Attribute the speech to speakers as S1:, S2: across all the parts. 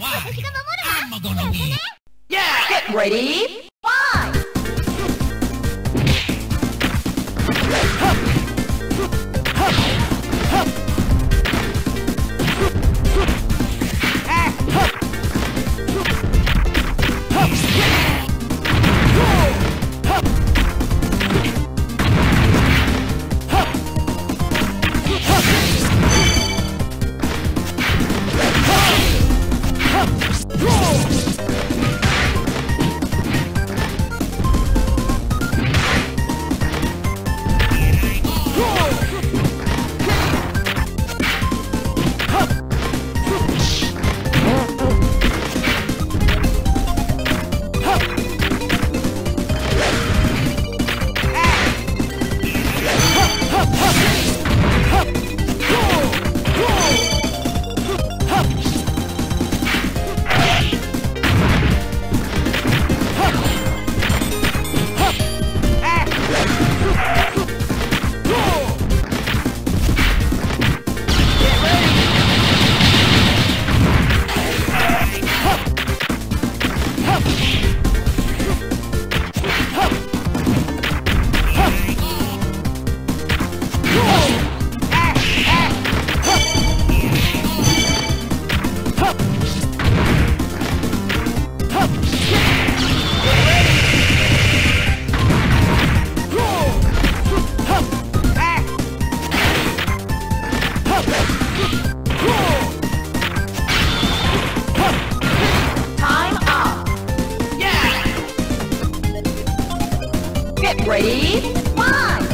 S1: wide. I'm gonna win.
S2: Yeah, get ready. Ready? One!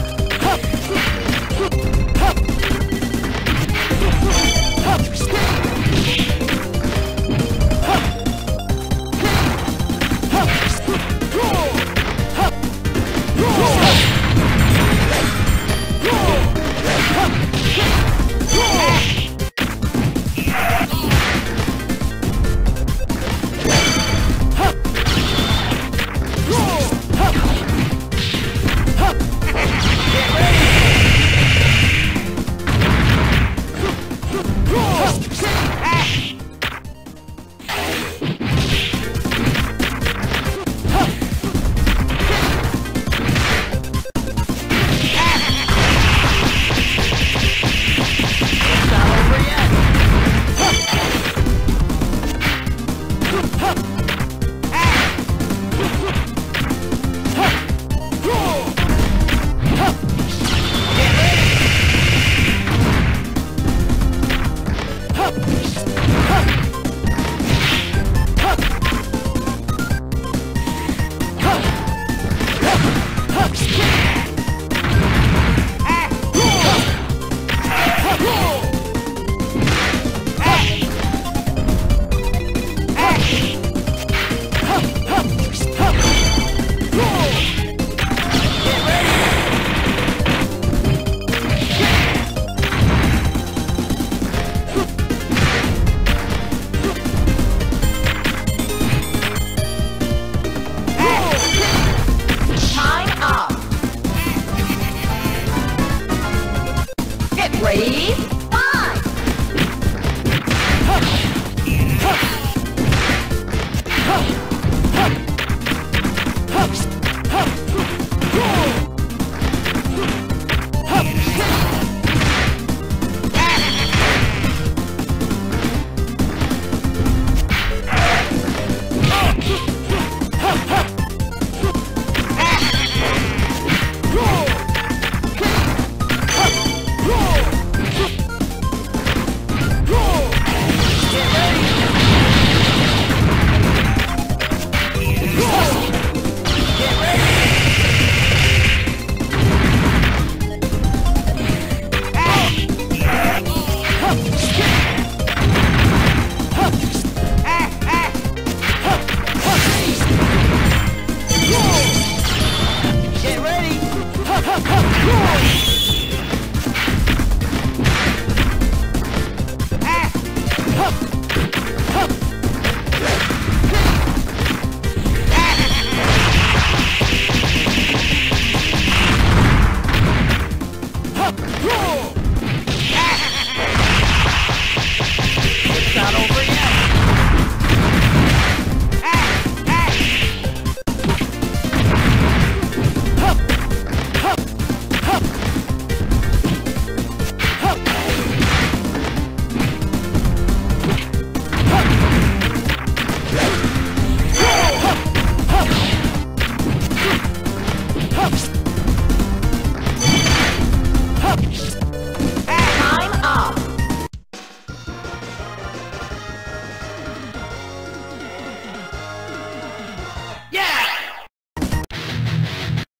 S2: Roar!